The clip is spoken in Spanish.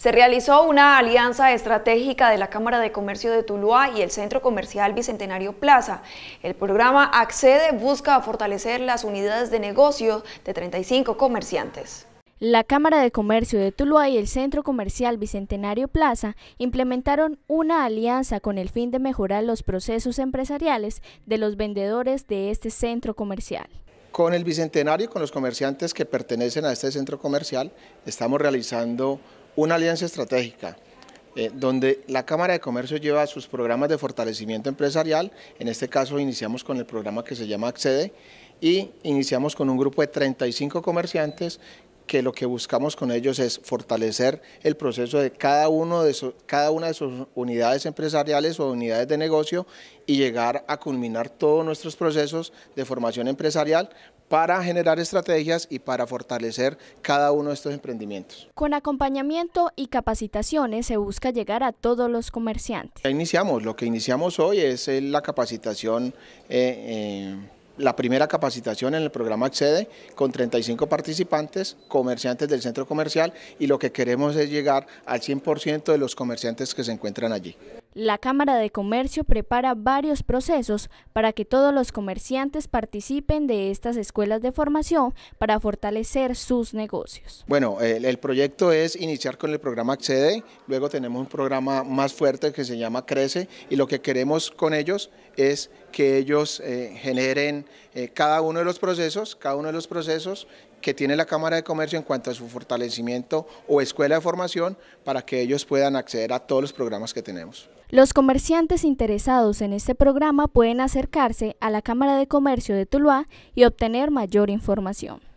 Se realizó una alianza estratégica de la Cámara de Comercio de Tuluá y el Centro Comercial Bicentenario Plaza. El programa Accede busca fortalecer las unidades de negocio de 35 comerciantes. La Cámara de Comercio de Tuluá y el Centro Comercial Bicentenario Plaza implementaron una alianza con el fin de mejorar los procesos empresariales de los vendedores de este centro comercial. Con el Bicentenario y con los comerciantes que pertenecen a este centro comercial estamos realizando una alianza estratégica eh, donde la Cámara de Comercio lleva sus programas de fortalecimiento empresarial, en este caso iniciamos con el programa que se llama Accede y iniciamos con un grupo de 35 comerciantes que lo que buscamos con ellos es fortalecer el proceso de cada, uno de cada una de sus unidades empresariales o unidades de negocio y llegar a culminar todos nuestros procesos de formación empresarial para generar estrategias y para fortalecer cada uno de estos emprendimientos. Con acompañamiento y capacitaciones se busca llegar a todos los comerciantes. Ya iniciamos, lo que iniciamos hoy es la capacitación eh, eh, la primera capacitación en el programa Accede con 35 participantes, comerciantes del centro comercial y lo que queremos es llegar al 100% de los comerciantes que se encuentran allí. La Cámara de Comercio prepara varios procesos para que todos los comerciantes participen de estas escuelas de formación para fortalecer sus negocios. Bueno, el, proyecto es iniciar con el programa Accede, luego tenemos un programa más fuerte que se llama Crece y lo que queremos con ellos es que ellos eh, generen eh, cada uno de los procesos, cada uno de los procesos que tiene la Cámara de Comercio en cuanto a su fortalecimiento o escuela de formación para que ellos puedan acceder a todos los programas que tenemos. Los comerciantes interesados en este programa pueden acercarse a la Cámara de Comercio de Tuluá y obtener mayor información.